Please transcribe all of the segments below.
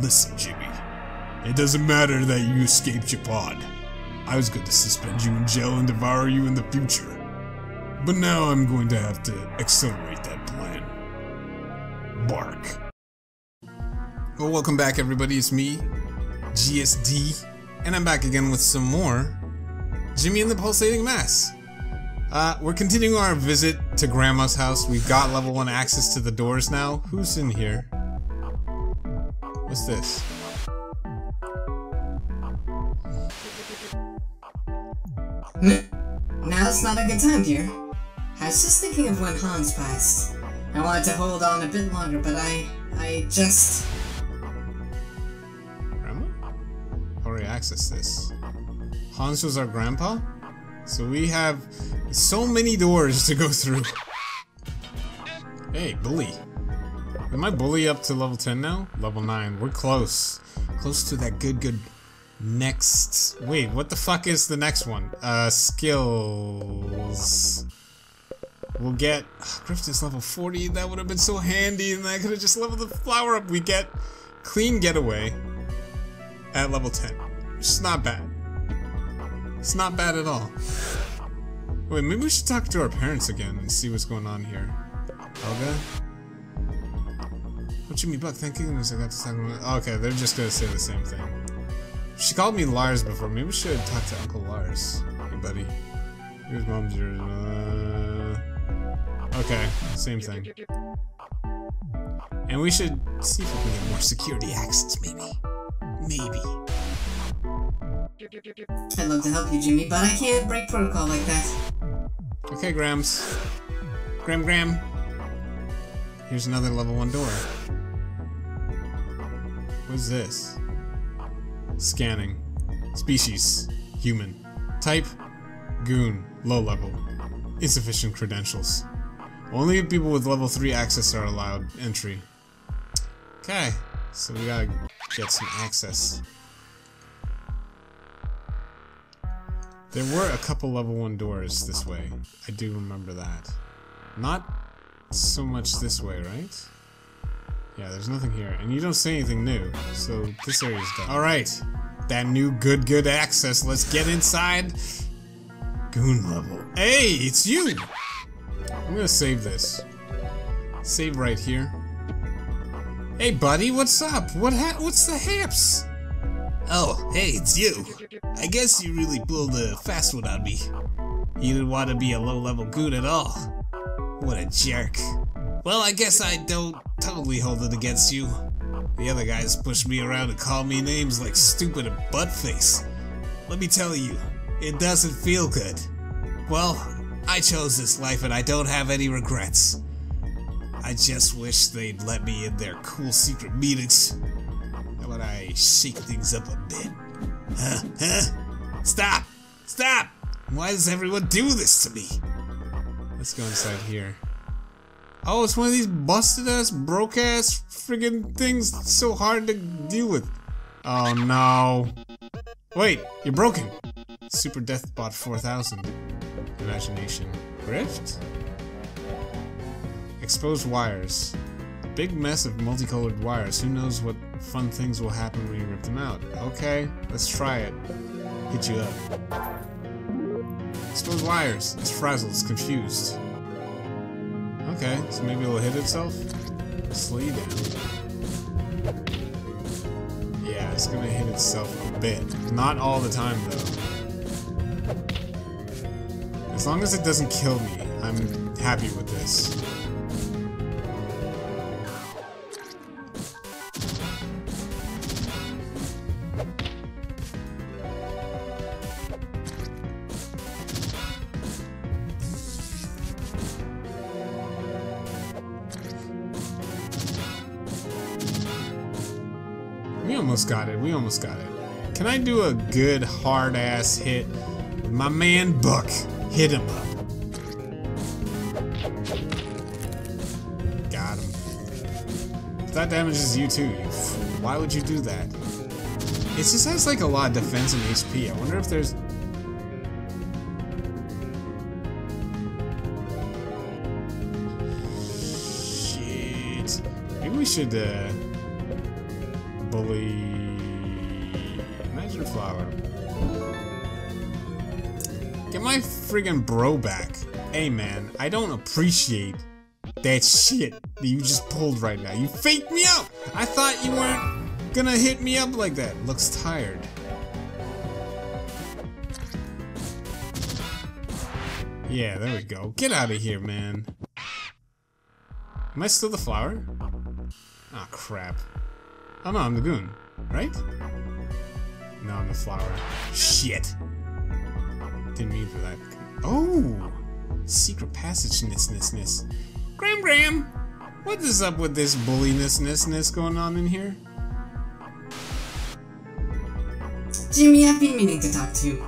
Listen, Jimmy. It doesn't matter that you escaped your pod. I was going to suspend you in jail and devour you in the future. But now I'm going to have to accelerate that plan. Bark. Well, welcome back, everybody. It's me, GSD, and I'm back again with some more Jimmy and the Pulsating Mass. Uh, we're continuing our visit to Grandma's house. We've got level 1 access to the doors now. Who's in here? What's this? Now Now's not a good time, dear. I was just thinking of when Hans passed. I wanted to hold on a bit longer, but I... I just... Grandma? How do Already access this. Hans was our grandpa? So we have so many doors to go through. Hey, bully. Am I bully up to level 10 now? Level 9. We're close. Close to that good, good next... Wait, what the fuck is the next one? Uh, skills... We'll get... Is level 40. That would have been so handy, and I could have just leveled the flower up. We get Clean Getaway at level 10. It's not bad. It's not bad at all. Wait, maybe we should talk to our parents again and see what's going on here. Helga? What Jimmy Buck? Thank goodness I got to talk about. Okay, they're just gonna say the same thing. She called me Lars before. Maybe we should talk to Uncle Lars. Hey, buddy. Here's mom's yours. Uh... Okay, same thing. And we should see if we can get more security access, maybe. Maybe. I'd love to help you, Jimmy, but I can't break protocol like that. Okay, Grams. Gram Gram. Here's another level 1 door. What's this? Scanning. Species. Human. Type. Goon. Low level. Insufficient credentials. Only people with level 3 access are allowed entry. Okay, so we gotta get some access. There were a couple level 1 doors this way. I do remember that. Not so much this way, right? Yeah, there's nothing here. And you don't say anything new, so this area's done. Alright, that new good good access. Let's get inside. Goon level. Hey, it's you! I'm gonna save this. Save right here. Hey buddy, what's up? What ha what's the haps? Oh, hey, it's you. I guess you really pulled a fast one on me. You didn't want to be a low-level goon at all. What a jerk. Well, I guess I don't totally hold it against you. The other guys push me around and call me names like stupid and buttface. Let me tell you, it doesn't feel good. Well, I chose this life and I don't have any regrets. I just wish they'd let me in their cool secret meetings. How about I shake things up a bit? Huh? Huh? Stop! Stop! Why does everyone do this to me? Let's go inside here. Oh, it's one of these busted ass, broke ass friggin' things so hard to deal with. Oh no. Wait, you're broken. Super Deathbot 4000. Imagination. Grift? Exposed wires. Big mess of multicolored wires. Who knows what fun things will happen when you rip them out. Okay, let's try it. Hit you up. Exposed wires. It's frazzled. It's confused. Okay, so maybe it'll hit itself? Slow down. Yeah, it's gonna hit itself a bit. Not all the time, though. As long as it doesn't kill me, I'm happy with this. I do a good hard ass hit? My man Buck. Hit him up. Got him. If that damages you too, why would you do that? It just has like a lot of defense and HP. I wonder if there's Shit. Maybe we should uh bully. Friggin' bro back. Hey man, I don't appreciate that shit that you just pulled right now. You faked me out! I thought you weren't gonna hit me up like that. Looks tired. Yeah, there we go. Get out of here, man. Am I still the flower? Ah, oh, crap. Oh no, I'm the goon, right? No, I'm the flower. Shit. Didn't mean for that. Oh! Secret passage ness. Graham Graham! What is up with this bulliness ness ness going on in here? Jimmy, I've been meaning to talk to you.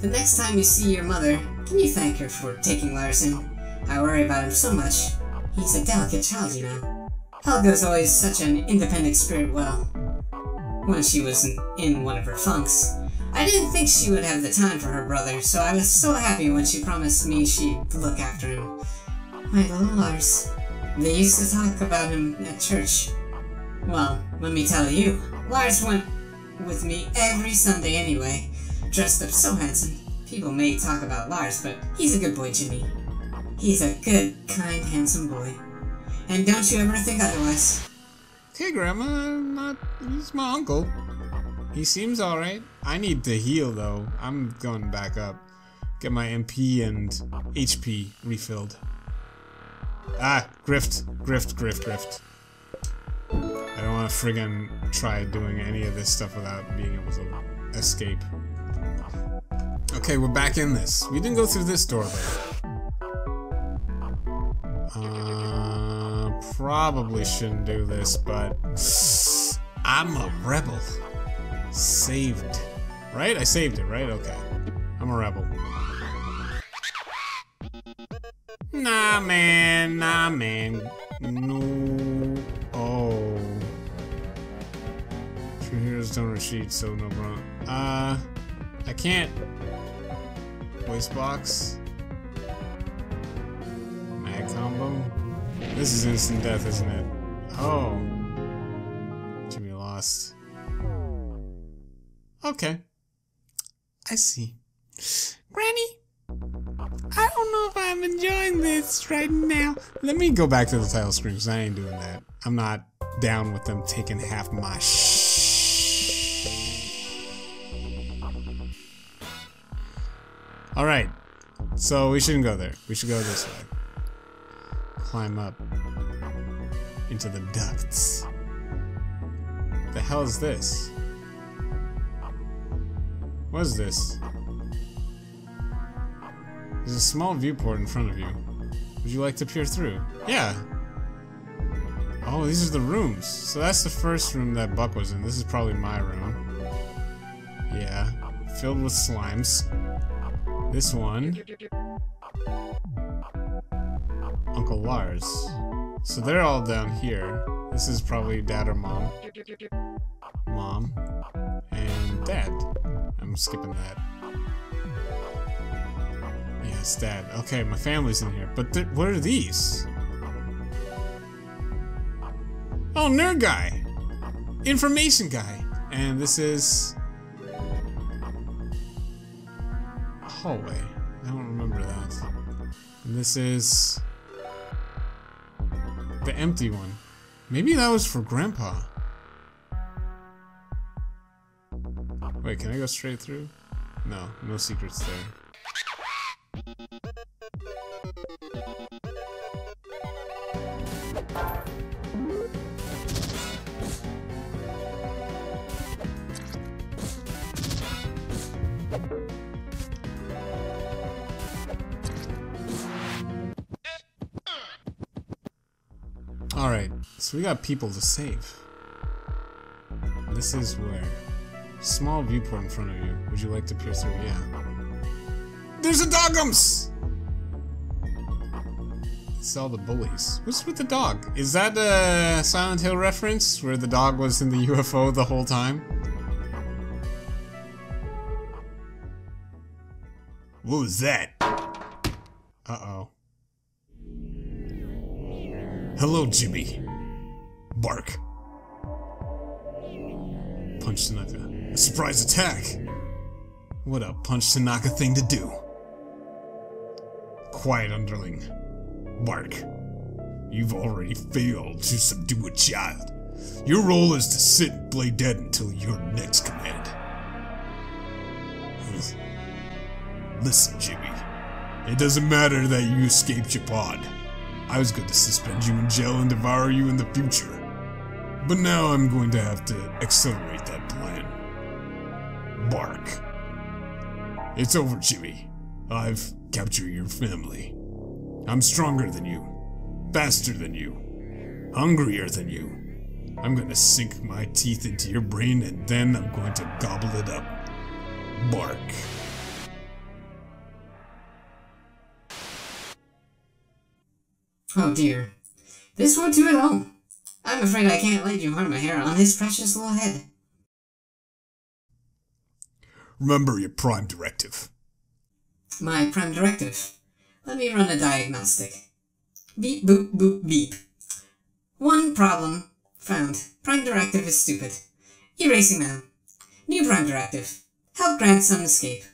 The next time you see your mother, can you thank her for taking Lars on? I worry about him so much. He's a delicate child, you know. Helga's always such an independent spirit, well, when she was in one of her funks. I didn't think she would have the time for her brother, so I was so happy when she promised me she'd look after him. My little Lars. They used to talk about him at church. Well, let me tell you, Lars went with me every Sunday anyway, dressed up so handsome. People may talk about Lars, but he's a good boy, Jimmy. He's a good, kind, handsome boy. And don't you ever think otherwise. Okay, Grandma, not, he's my uncle. He seems alright. I need to heal though. I'm going back up. Get my MP and HP refilled. Ah, grift, grift, grift, grift. I don't want to friggin' try doing any of this stuff without being able to escape. Okay, we're back in this. We didn't go through this door though. Uh, probably shouldn't do this, but I'm a rebel. Saved. Right? I saved it, right? Okay. I'm a rebel. Nah, man. Nah, man. No. Oh. True Heroes don't retreat, so no bro. Uh, I can't. Voice box. Mag combo. This is instant death, isn't it? Oh. Okay. I see. Granny, I don't know if I'm enjoying this right now. Let me go back to the title screen because I ain't doing that. I'm not down with them taking half my sh. Alright. So we shouldn't go there. We should go this way. Climb up into the ducts. The hell is this? What is this? There's a small viewport in front of you. Would you like to peer through? Yeah. Oh, these are the rooms. So that's the first room that Buck was in. This is probably my room. Yeah. Filled with slimes. This one. Uncle Lars. So they're all down here. This is probably dad or mom. Mom. And dad. I'm skipping that. Yes, dad. Okay, my family's in here. But what are these? Oh, nerd guy! Information guy! And this is... Hallway. I don't remember that. And this is... The empty one. Maybe that was for Grandpa. Wait, can I go straight through? No, no secrets there. Alright, so we got people to save. This is where? Small viewport in front of you. Would you like to peer through? Yeah. There's a dogums! Sell the bullies. What's with the dog? Is that a Silent Hill reference? Where the dog was in the UFO the whole time? What was that? Uh-oh. Hello, Jimmy. Bark. punch the Tanaka. A surprise attack! What a punch Tanaka thing to do. Quiet, underling. Bark. You've already failed to subdue a child. Your role is to sit and play dead until your next command. Listen, Jimmy. It doesn't matter that you escaped your pod. I was going to suspend you in jail and devour you in the future. But now I'm going to have to accelerate that. Bark. It's over, Jimmy. I've captured your family. I'm stronger than you, faster than you, hungrier than you. I'm gonna sink my teeth into your brain and then I'm going to gobble it up. Bark. Oh dear. This won't do at all. I'm afraid I can't let you harm my hair on his precious little head. Remember your prime directive. My prime directive. Let me run a diagnostic. Beep boop boop beep. One problem found. Prime directive is stupid. Erasing now. New prime directive. Help grandson escape.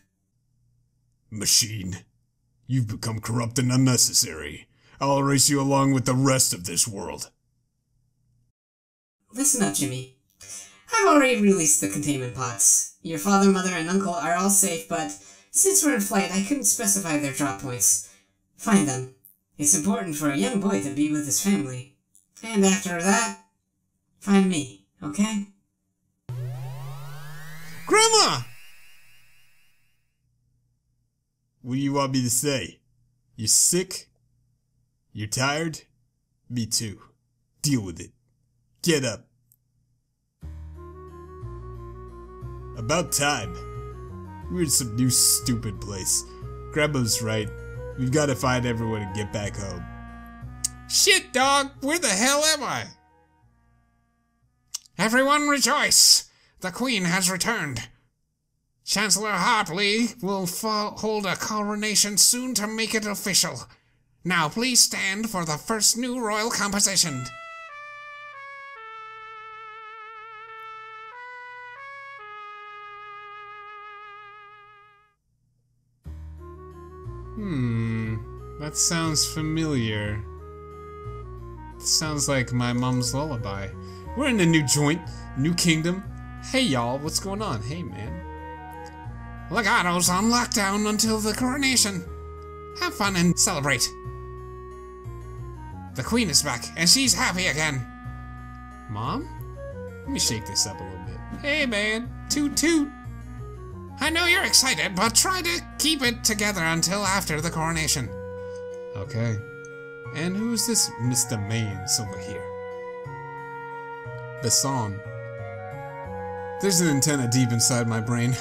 Machine. You've become corrupt and unnecessary. I'll erase you along with the rest of this world. Listen up, Jimmy. I've already released the containment pods. Your father, mother, and uncle are all safe, but since we're in flight, I couldn't specify their drop points. Find them. It's important for a young boy to be with his family. And after that, find me, okay? Grandma! What do you want me to say? You're sick? You're tired? Me too. Deal with it. Get up. About time. We're in some new stupid place. Grandma's right. We've got to find everyone and get back home. Shit, dog! Where the hell am I? Everyone rejoice! The Queen has returned. Chancellor Hartley will hold a coronation soon to make it official. Now please stand for the first new royal composition. Hmm, that sounds familiar. sounds like my mom's lullaby. We're in a new joint, new kingdom. Hey y'all, what's going on? Hey man. Legato's on lockdown until the coronation. Have fun and celebrate. The Queen is back, and she's happy again. Mom? Let me shake this up a little bit. Hey man, toot toot. I know you're excited, but try to keep it together until after the coronation. Okay. And who's this Mr. Mains over here? Basson. There's an antenna deep inside my brain.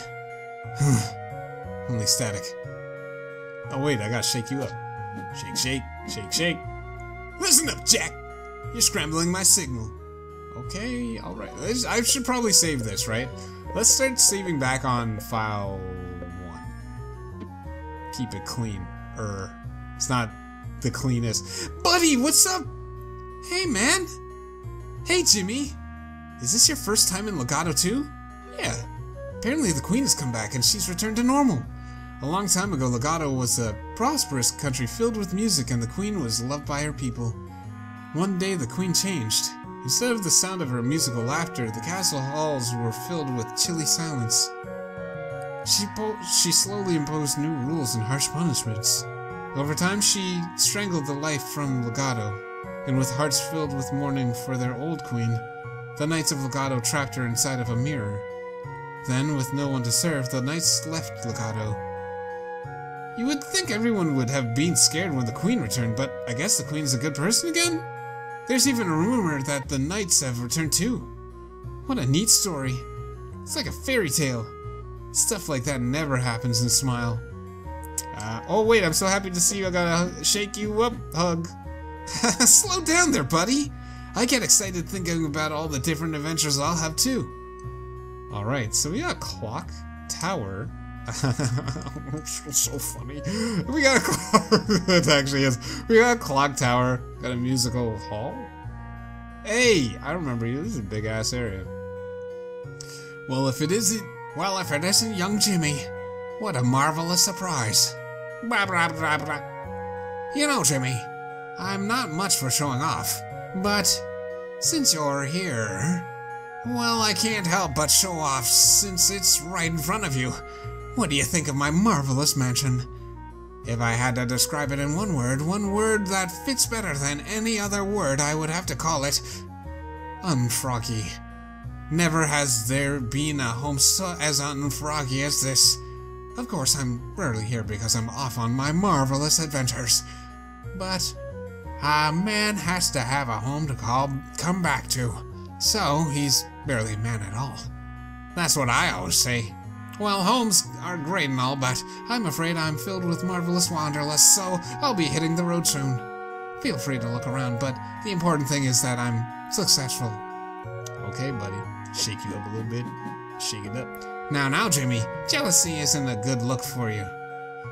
Only static. Oh wait, I gotta shake you up. Shake, shake, shake, shake. Listen up, Jack! You're scrambling my signal. Okay, alright. I should probably save this, right? Let's start saving back on file 1. Keep it clean. Er, it's not the cleanest. Buddy, what's up? Hey, man. Hey, Jimmy. Is this your first time in Legato too? Yeah. Apparently the queen has come back and she's returned to normal. A long time ago, Legato was a prosperous country filled with music and the queen was loved by her people. One day the queen changed. Instead of the sound of her musical laughter, the castle halls were filled with chilly silence. She, she slowly imposed new rules and harsh punishments. Over time, she strangled the life from Legato, and with hearts filled with mourning for their old queen, the Knights of Legato trapped her inside of a mirror. Then, with no one to serve, the knights left Legato. You would think everyone would have been scared when the queen returned, but I guess the queen is a good person again? There's even a rumor that the knights have returned too. What a neat story. It's like a fairy tale. Stuff like that never happens in Smile. Uh, oh wait, I'm so happy to see you. I gotta shake you up, hug. Slow down there, buddy. I get excited thinking about all the different adventures I'll have too. Alright, so we got Clock Tower. so funny. We got a clock. that actually is. We got a clock tower. Got a musical hall. Hey, I remember you. This is a big ass area. Well, if it isn't, well, if it isn't young Jimmy, what a marvelous surprise. Blah, blah, blah, blah. You know, Jimmy, I'm not much for showing off, but since you're here, well, I can't help but show off since it's right in front of you. What do you think of my marvelous mansion? If I had to describe it in one word, one word that fits better than any other word, I would have to call it unfroggy. Never has there been a home so as unfroggy as this. Of course, I'm rarely here because I'm off on my marvelous adventures. But a man has to have a home to call come back to. So he's barely a man at all. That's what I always say. Well, homes are great and all, but I'm afraid I'm filled with marvelous wanderlust, so I'll be hitting the road soon. Feel free to look around, but the important thing is that I'm successful. Okay, buddy. Shake you up a little bit. Shake it up. Now, now, Jimmy, jealousy isn't a good look for you.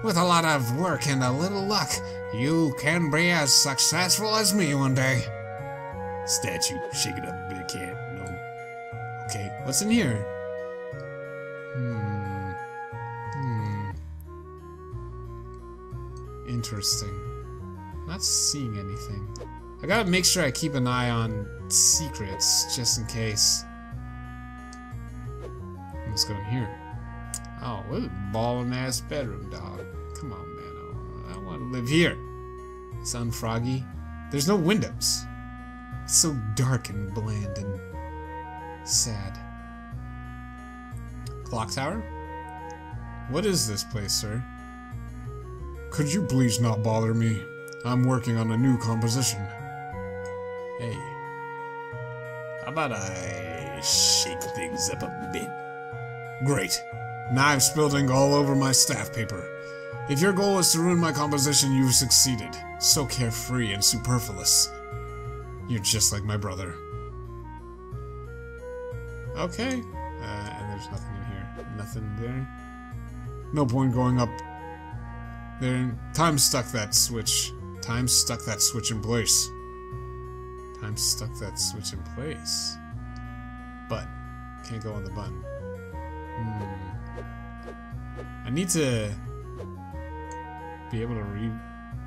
With a lot of work and a little luck, you can be as successful as me one day. Statue. Shake it up a bit. Can't. No. Okay. What's in here? Interesting. Not seeing anything. I gotta make sure I keep an eye on secrets, just in case. Let's go in here. Oh, what a ballin' ass bedroom, dog. Come on, man. I, want to live here. Sun Froggy. There's no windows. It's so dark and bland and sad. Clock tower? What is this place, sir? Could you please not bother me? I'm working on a new composition. Hey. How about I shake things up a bit? Great. Knife spilled ink all over my staff paper. If your goal is to ruin my composition, you've succeeded. So carefree and superfluous. You're just like my brother. Okay. Uh, and there's nothing in here. Nothing there. No point going up. There. Time stuck that switch. Time stuck that switch in place. Time stuck that switch in place. But can't go on the button. Hmm. I need to be able to re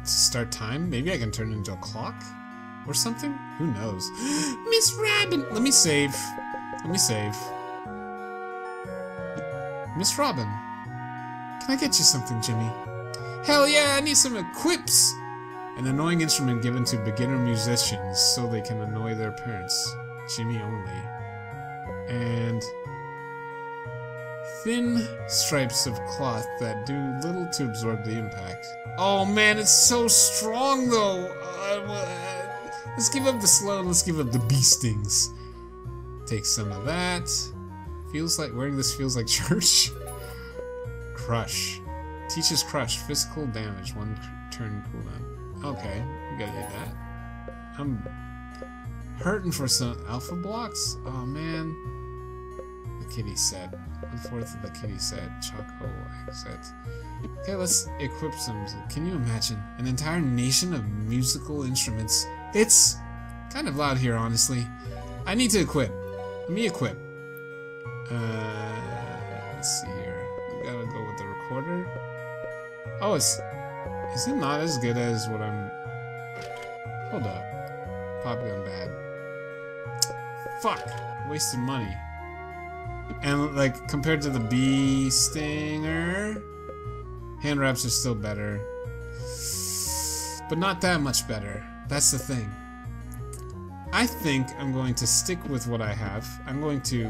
start time. Maybe I can turn into a clock or something. Who knows? Miss Robin. Let me save. Let me save. Miss Robin. Can I get you something, Jimmy? Hell yeah, I need some equips! An annoying instrument given to beginner musicians so they can annoy their parents. Jimmy only. And thin stripes of cloth that do little to absorb the impact. Oh man, it's so strong though! Uh, let's give up the slow, let's give up the bee stings. Take some of that. Feels like, wearing this feels like church. Crush. Teaches crush. Physical damage. One turn cooldown. Okay, we gotta get that. I'm hurting for some alpha blocks? Oh man. The kitty said. One fourth of the kitty said. Choco exit. Okay, let's equip some. Can you imagine? An entire nation of musical instruments. It's kind of loud here, honestly. I need to equip. Let me equip. Uh, let's see here. We gotta go with the recorder. Oh, it's is it not as good as what I'm? Hold up, pop gun bad. Fuck, wasted money. And like compared to the bee stinger, hand wraps are still better, but not that much better. That's the thing. I think I'm going to stick with what I have. I'm going to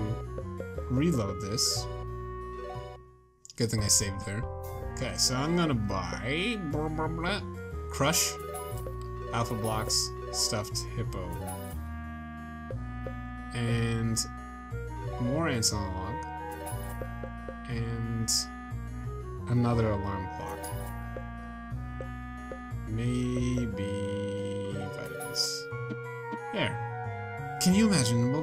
reload this. Good thing I saved there. Okay, so I'm gonna buy blah, blah, blah, Crush, Alpha Blocks, Stuffed Hippo, and more ants on the log, and another alarm clock. Maybe vitamins. There. Can you imagine?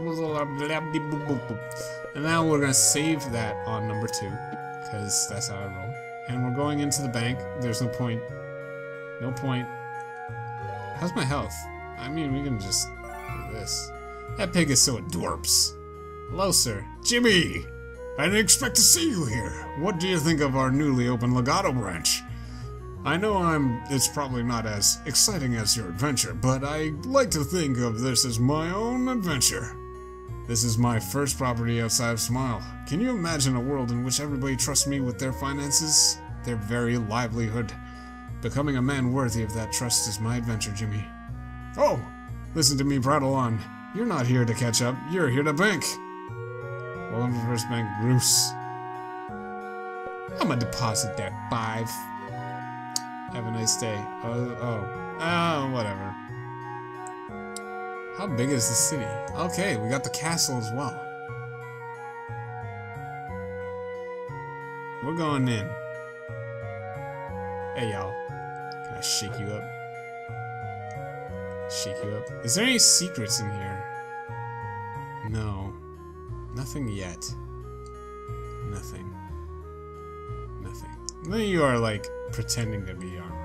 And now we're gonna save that on number two, because that's how I roll. And we're going into the bank. There's no point. No point. How's my health? I mean, we can just do this. That pig is so adorps. Hello, sir. Jimmy! I didn't expect to see you here. What do you think of our newly opened Legato branch? I know I'm it's probably not as exciting as your adventure, but I like to think of this as my own adventure. This is my first property outside of Smile. Can you imagine a world in which everybody trusts me with their finances, their very livelihood? Becoming a man worthy of that trust is my adventure, Jimmy. Oh, listen to me prattle on. You're not here to catch up, you're here to bank. Welcome to First Bank, Bruce. I'm gonna deposit that five. Have a nice day. Uh, oh, oh, oh, whatever. How big is the city? Okay, we got the castle as well. We're going in. Hey, y'all. Can I shake you up? Shake you up. Is there any secrets in here? No. Nothing yet. Nothing. Nothing. Then you are like pretending to be armor